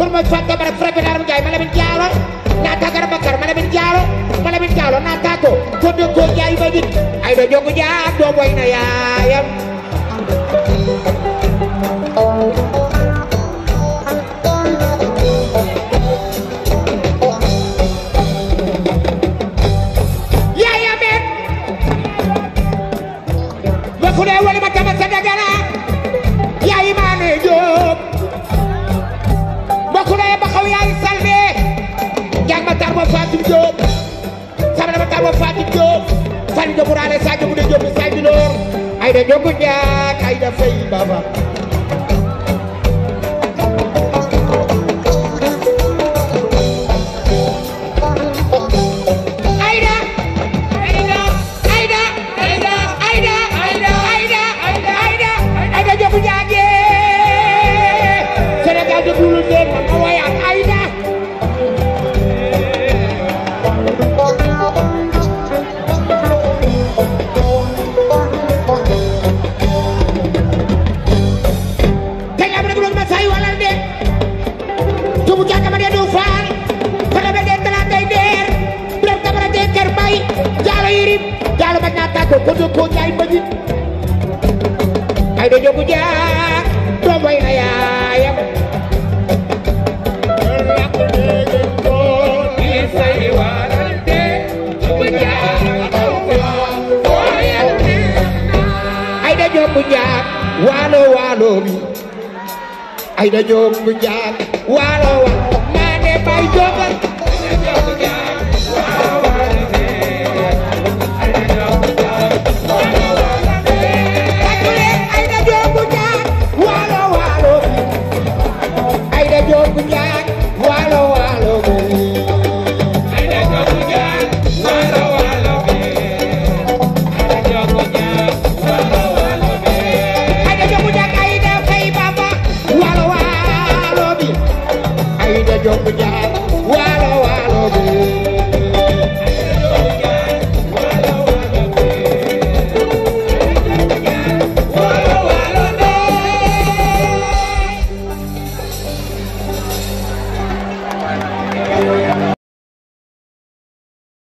Ulma fatta para frappe la rungai mala bin jalo na ta gar bakar mala bin jalo mala bin jalo na ta ko ko do ko yai ba bin ai do jogu ja ya Matar Ba Fatim Diop Sabara Matar Ba Fatim Diop Sadio Diourale Sadio Boude Diop Sadio Lor Aïda Ndiongo Ndiak Aïda Faye Baba ɓe masay walal de tubu cakama de du faal koɗoɓe de talatay nder ɓiram kamara de ker mbay jaalo yirim jaalo mbañna tako kodo ko jay mbañit ayde jogu ja doom wayna yaayam Walo walo mi ay da jóg bu jaar waalo wa maa ne bay jógal